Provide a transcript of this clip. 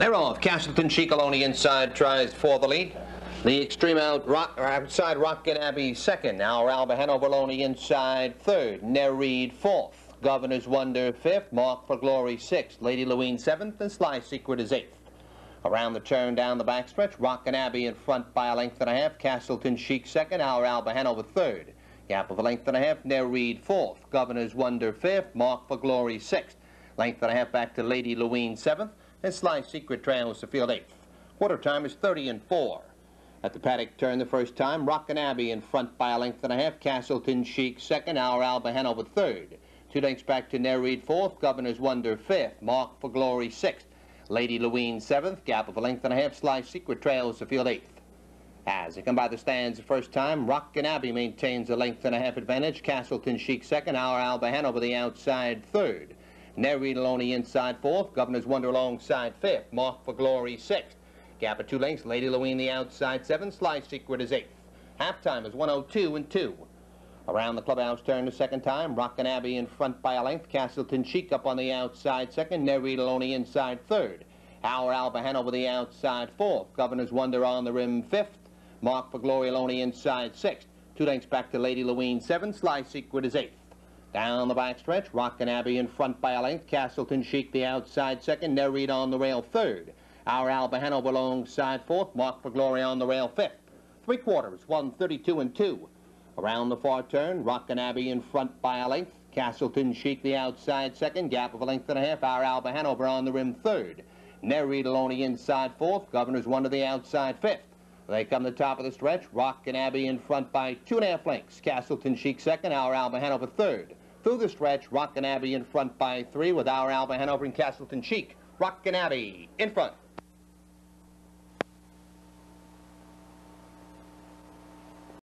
They're off. Castleton Chic on inside tries for the lead. The extreme out rock, uh, outside Rockin' Abbe second. Now Alba Hanover on inside third. Nereid fourth. Governor's Wonder fifth. Mark for Glory sixth. Lady Louine seventh. And Sly Secret is eighth. Around the turn down the backstretch, Rockin' Abbe in front by a length and a half. Castleton Chic second. Our Alba Hanover third. Gap of a length and a half. Nereid fourth. Governor's Wonder fifth. Mark for Glory sixth. Length and a half back to Lady Louine seventh and Sly Secret trails the field eighth. Quarter time is 30 and 4. At the paddock turn the first time, Rockin' Abbe in front by a length and a half, Castleton Chic second, Our Alba Hanover third. Two lengths back to Nereid fourth, Governor's Wonder fifth, Mark for Glory sixth, Lady Louine seventh, gap of a length and a half, Sly Secret Trail trails the field eighth. As they come by the stands the first time, Rockin' Abbe maintains a length and a half advantage, Castleton Chic second, Our Alba Hanover the outside third. Nereid Aloni inside fourth. Governor's Wonder alongside fifth. Mark for Glory sixth. Gap of two lengths. Lady Louine the outside seventh. Sly Secret is eighth. Halftime is 102 and 2. Around the clubhouse turn the second time. Rockin' Abbe in front by a length. Castleton Chic up on the outside second. Nereid Aloni inside third. Our Alba over the outside fourth. Governor's Wonder on the rim fifth. Mark for Glory Aloni inside sixth. Two lengths back to Lady Louine seventh. Sly Secret is eighth. Down the backstretch, Rockin' Abbe in front by a length. Castleton Chic the outside second. Nereid on the rail third. Our Alba Hanover alongside fourth. Mark for Glory on the rail fifth. Three quarters, 132 and 2. Around the far turn, Rockin' Abbe in front by a length. Castleton Chic the outside second. Gap of a length and a half. Our Alba Hanover on the rim third. Nereid Aloni inside fourth. Governor's one Wonder the outside fifth. They come to the top of the stretch. Rockin' Abbe in front by two and a half lengths. Castleton Chic second. Our Alba Hanover third. Through the stretch, Rockin' Abbe in front by three with our Alba Hanover and Castleton Chic. and Abbey in front.